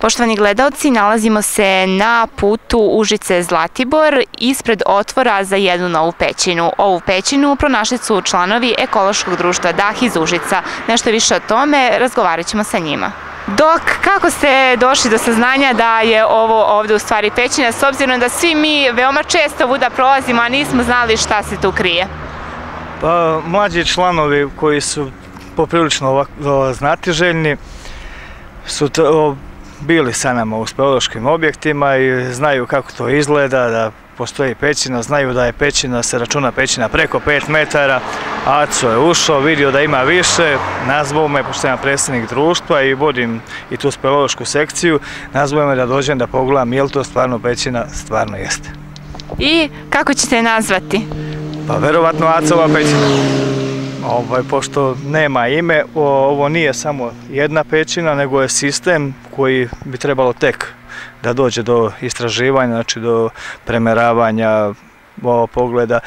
Poštovani gledalci, nalazimo se na putu Užice Zlatibor ispred otvora za jednu novu pećinu. Ovu pećinu pronašli su članovi ekološkog društva Dah iz Užica. Nešto više o tome razgovarat ćemo sa njima. Dok, kako ste došli do saznanja da je ovo ovde u stvari pećina, s obzirom da svi mi veoma često vuda prolazimo, a nismo znali šta se tu krije? Pa, mlađi članovi koji su poprilično znatiželjni su bili sa nama u speleološkim objektima i znaju kako to izgleda, da postoji pećina, znaju da je pećina, se računa pećina preko 5 metara. Aco je ušao, vidio da ima više, nazvao me, pošto sam predstavnik društva i vodim i tu speleološku sekciju, nazvao me da dođem da pogledam je li to stvarno pećina, stvarno jeste. I kako ćete je nazvati? Pa verovatno Acova pećina. Ovaj, pošto nema ime, ovo nije samo jedna pećina, nego je sistem koji bi trebalo tek da dođe do istraživanja, znači do premeravanja pogleda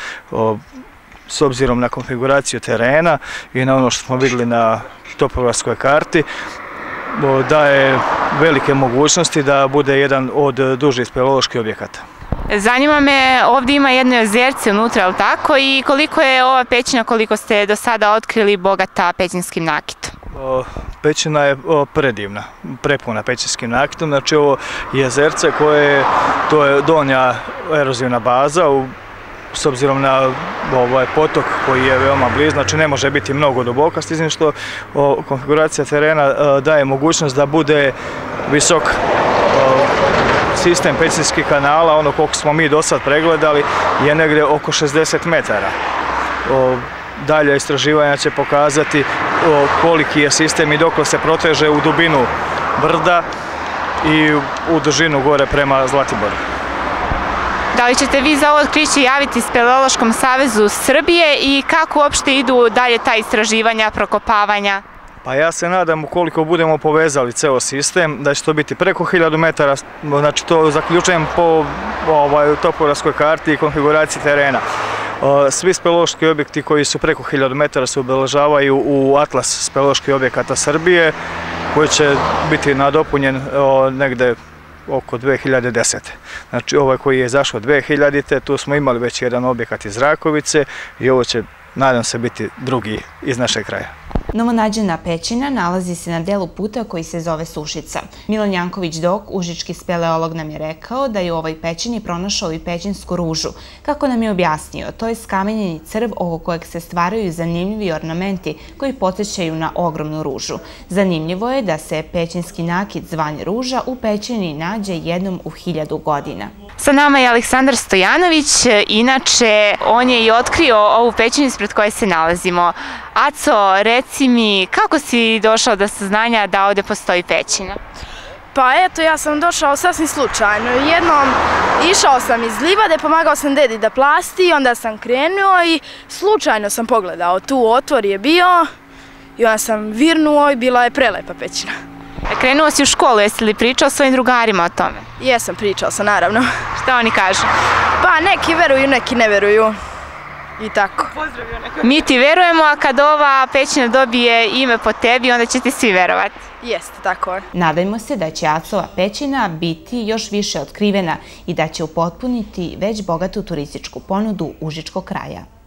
s obzirom na konfiguraciju terena i na ono što smo videli na topografskoj karti daje velike mogućnosti da bude jedan od dužih speleoloških objekata. Zanima me, ovdje ima jedno jezerce unutra, ali tako? I koliko je ova pećina, koliko ste do sada otkrili bogata pećinskim nakitom? Pećina je predivna, prepuna pećinskim nakitom. Znači ovo jezerce koje to je donja erozivna baza s obzirom na ovaj potok koji je veoma bliz, znači ne može biti mnogo duboka, s što konfiguracija terena o, daje mogućnost da bude visok sistem pećinskih kanala, ono koliko smo mi do sad pregledali, je negdje oko 60 metara. Dalje istraživanja će pokazati koliki je sistem i dok se proteže u dubinu brda i u dužinu gore prema Zlatiboru. Da li ćete vi za ovo otkriće javiti Speleološkom savezu Srbije i kako uopšte idu dalje ta istraživanja, prokopavanja? Pa ja se nadam ukoliko budemo povezali ceo sistem da će to biti preko 1000 metara, znači to zaključujem po ovaj, topografskoj karti i konfiguraciji terena. Svi speleološki objekti koji su preko 1000 metara se obeležavaju u Atlas speleoloških objekata Srbije koji će biti nadopunjen negde oko 2010. Znači ovaj koji je zašao 2000. tu smo imali već jedan objekat iz Rakovice i ovo će nadam se biti drugi iz našeg kraja. Novonađena pećina nalazi se na delu puta koji se zove Sušica. Milan Janković Dok, užički speleolog, nam je rekao da je u ovoj pećini pronašao i pećinsku ružu. Kako nam je objasnio, to je skamenjeni crv oko kojeg se stvaraju zanimljivi ornamenti koji podsjećaju na ogromnu ružu. Zanimljivo je da se pećinski nakit zvan ruža u pećini nađe jednom u hiljadu godina. Sa nama je Aleksandar Stojanović, inače on je i otkrio ovu pećinu ispred koje se nalazimo. Aco, reci mi, kako si došao do saznanja da ovde postoji pećina? Pa eto, ja sam došao sasvim slučajno. Jednom išao sam iz livade, pomagao sam dedi da plasti, onda sam krenuo i slučajno sam pogledao. Tu otvor je bio i onda sam virnuo i bila je prelepa pećina. Krenuo si u školu, jesi li pričao svojim drugarima o tome? Jesam, pričao sam, naravno. Šta oni kažu? Pa neki veruju, neki ne veruju. I tako. Mi ti verujemo, a kad ova pećina dobije ime po tebi, onda će ti svi verovati. Jeste, tako je. Nadajmo se da će Acova pećina biti još više otkrivena i da će upotpuniti već bogatu turističku ponudu Užičkog kraja.